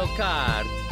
Mario Kart.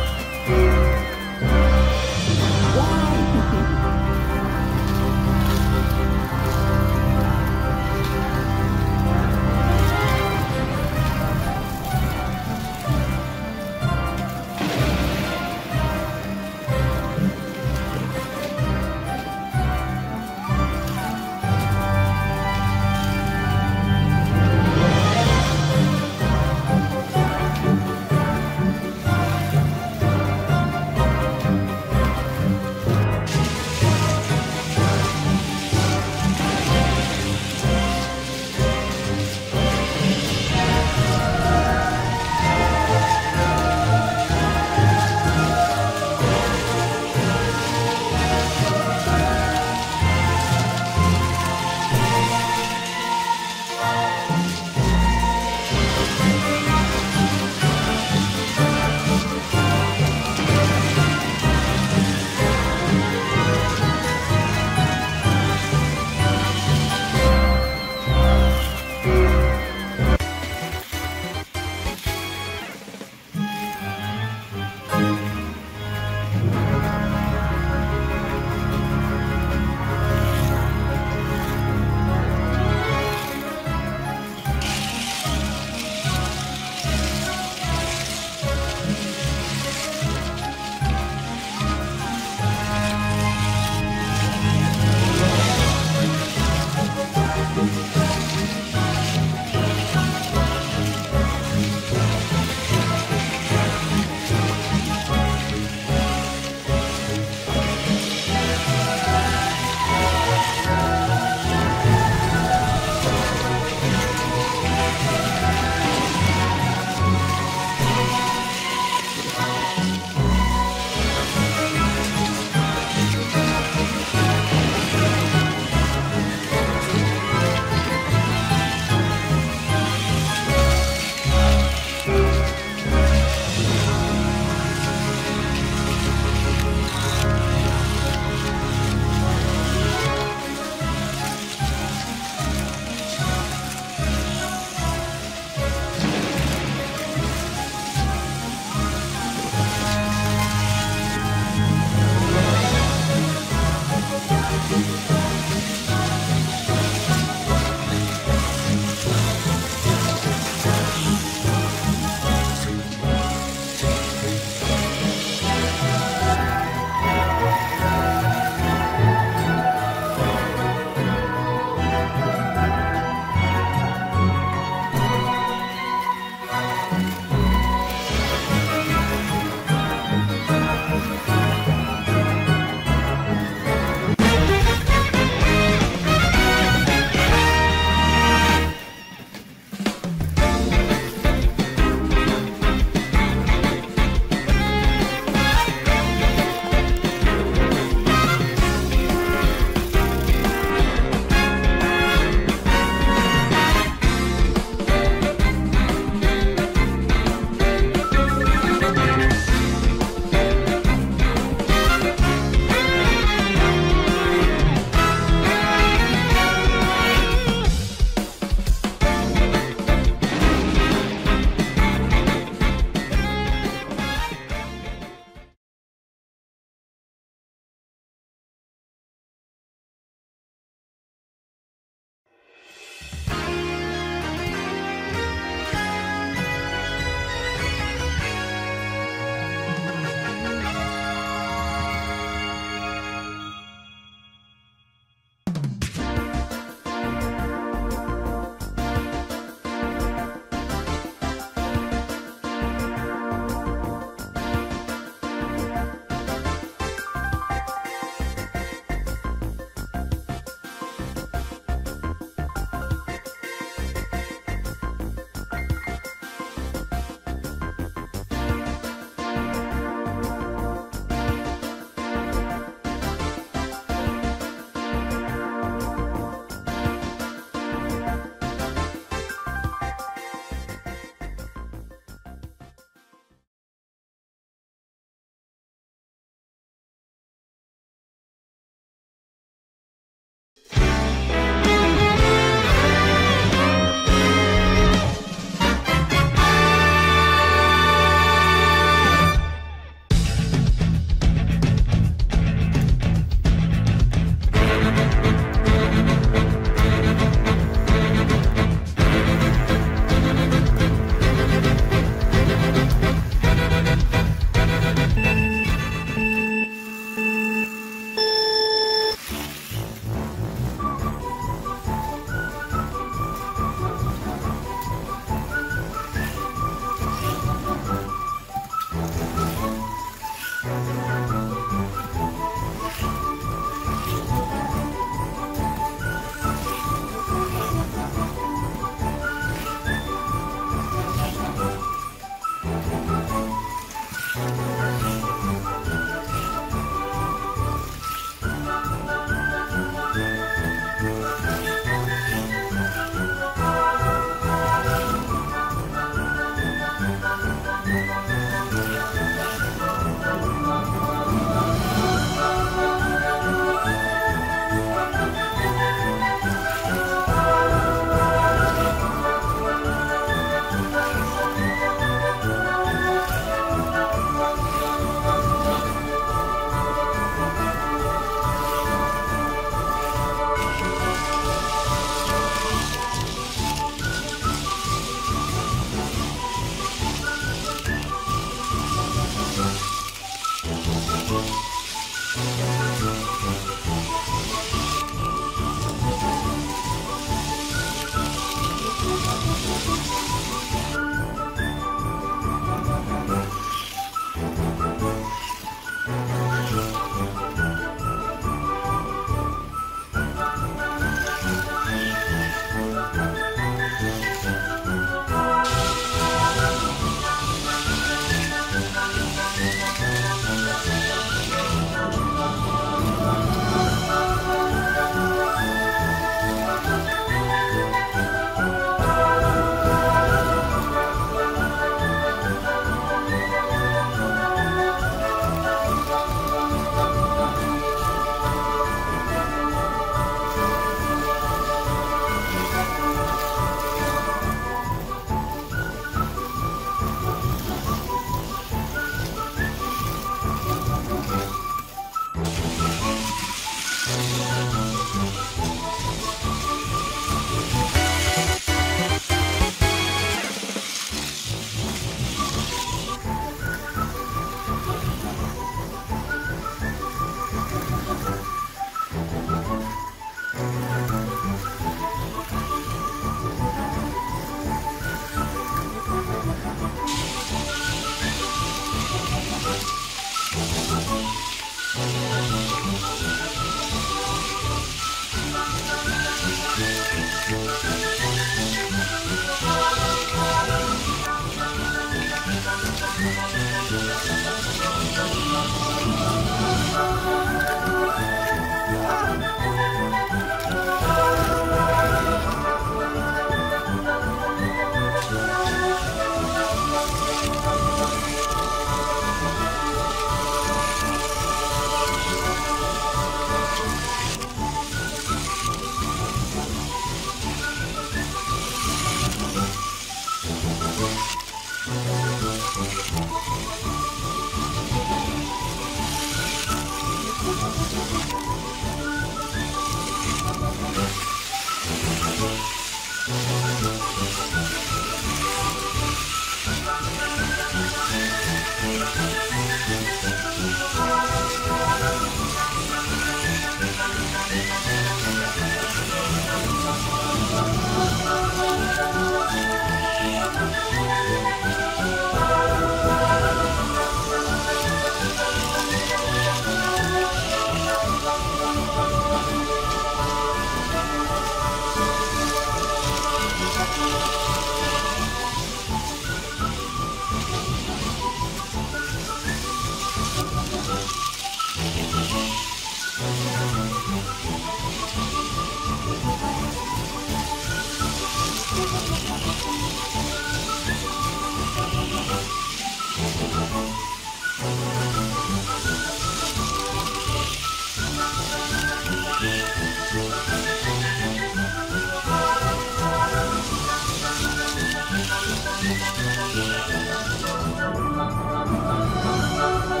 Oh.